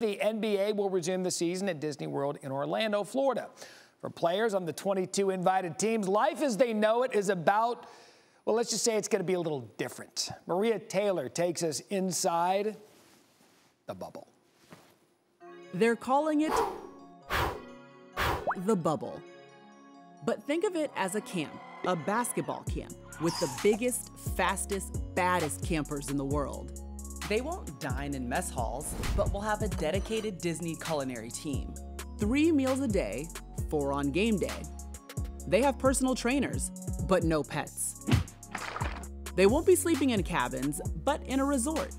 The NBA will resume the season at Disney World in Orlando, Florida. For players on the 22 invited teams, life as they know it is about, well, let's just say it's going to be a little different. Maria Taylor takes us inside the bubble. They're calling it the bubble. But think of it as a camp, a basketball camp, with the biggest, fastest, baddest campers in the world. They won't dine in mess halls, but will have a dedicated Disney culinary team. Three meals a day, four on game day. They have personal trainers, but no pets. They won't be sleeping in cabins, but in a resort.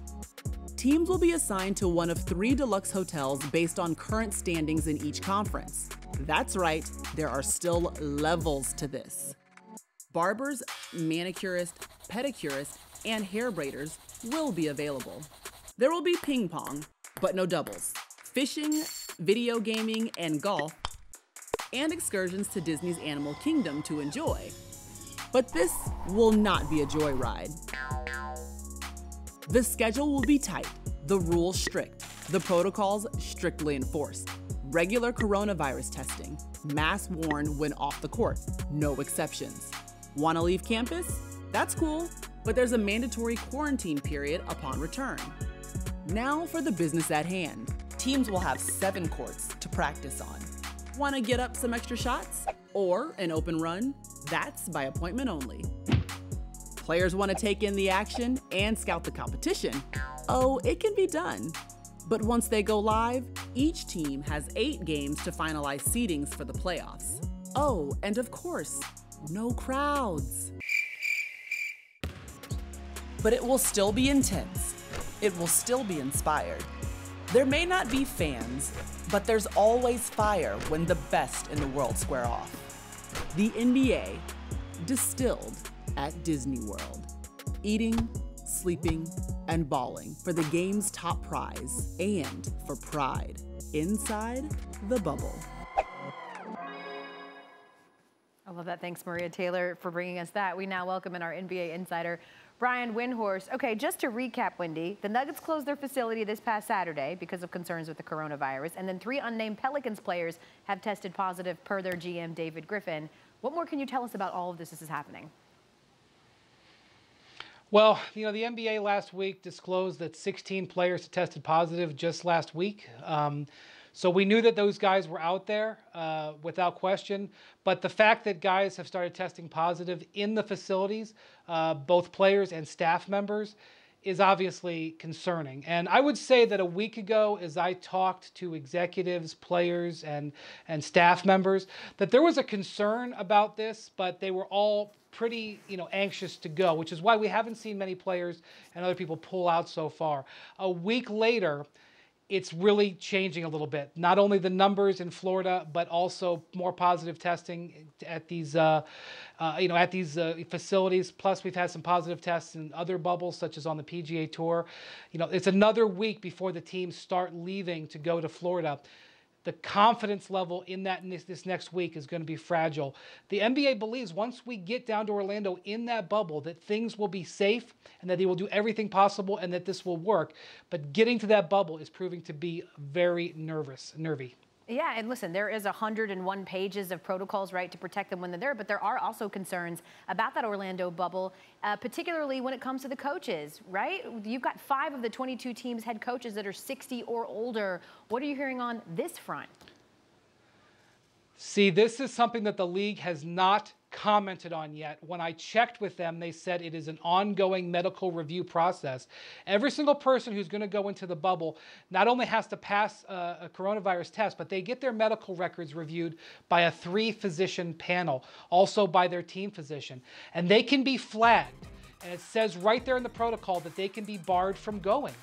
Teams will be assigned to one of three deluxe hotels based on current standings in each conference. That's right, there are still levels to this. Barbers, manicurists, pedicurists, and hair braiders will be available. There will be ping pong, but no doubles, fishing, video gaming, and golf, and excursions to Disney's Animal Kingdom to enjoy. But this will not be a joyride. The schedule will be tight, the rules strict, the protocols strictly enforced. Regular coronavirus testing, mask worn when off the court, no exceptions. Want to leave campus? That's cool, but there's a mandatory quarantine period upon return. Now for the business at hand. Teams will have seven courts to practice on. Want to get up some extra shots? Or an open run? That's by appointment only. Players want to take in the action and scout the competition. Oh, it can be done. But once they go live, each team has eight games to finalize seedings for the playoffs. Oh, and of course, no crowds but it will still be intense. It will still be inspired. There may not be fans, but there's always fire when the best in the world square off. The NBA, distilled at Disney World. Eating, sleeping, and balling for the game's top prize and for pride inside the bubble. I love that. Thanks, Maria Taylor, for bringing us that. We now welcome in our NBA insider, Brian Windhorst. Okay, just to recap, Windy, the Nuggets closed their facility this past Saturday because of concerns with the coronavirus, and then three unnamed Pelicans players have tested positive per their GM, David Griffin. What more can you tell us about all of this as is happening? Well, you know, the NBA last week disclosed that 16 players tested positive just last week. Um, so we knew that those guys were out there uh, without question. But the fact that guys have started testing positive in the facilities, uh, both players and staff members, is obviously concerning. And I would say that a week ago, as I talked to executives, players, and, and staff members, that there was a concern about this, but they were all pretty you know anxious to go which is why we haven't seen many players and other people pull out so far a week later it's really changing a little bit. Not only the numbers in Florida, but also more positive testing at these, uh, uh, you know, at these uh, facilities. Plus, we've had some positive tests in other bubbles, such as on the PGA Tour. You know, it's another week before the teams start leaving to go to Florida the confidence level in that this, this, next week is going to be fragile. The NBA believes once we get down to Orlando in that bubble that things will be safe and that they will do everything possible and that this will work. But getting to that bubble is proving to be very nervous, nervy. Yeah, and listen, there is 101 pages of protocols, right, to protect them when they're there, but there are also concerns about that Orlando bubble, uh, particularly when it comes to the coaches, right? You've got five of the 22 teams' head coaches that are 60 or older. What are you hearing on this front? See, this is something that the league has not commented on yet. When I checked with them, they said it is an ongoing medical review process. Every single person who's going to go into the bubble not only has to pass a, a, coronavirus test, but they get their medical records reviewed by a three physician panel, also by their team physician. And they can be flagged. And it says right there in the protocol that they can be barred from going.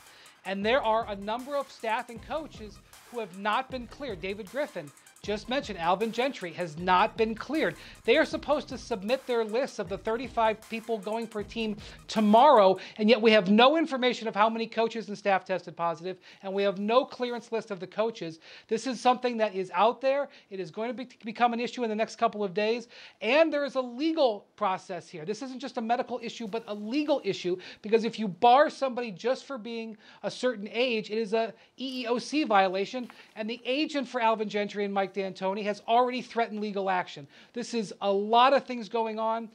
And there are a number of staff and coaches who have not been cleared. David Griffin just mentioned, Alvin Gentry, has not been cleared. They are supposed to submit their lists of the 35 people going per team tomorrow, and yet we have no information of how many coaches and staff tested positive, and we have no clearance list of the coaches. This is something that is out there. It is going to be, become an issue in the next couple of days, and there is a legal process here. This isn't just a medical issue, but a legal issue, because if you bar somebody just for being a certain age, it is a EEOC violation, and the agent for Alvin Gentry and Mike D'Antoni has already threatened legal action. This is a lot of things going on.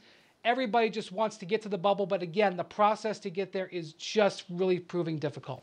Everybody just wants to get to the bubble, but again, the process to get there is just really proving difficult.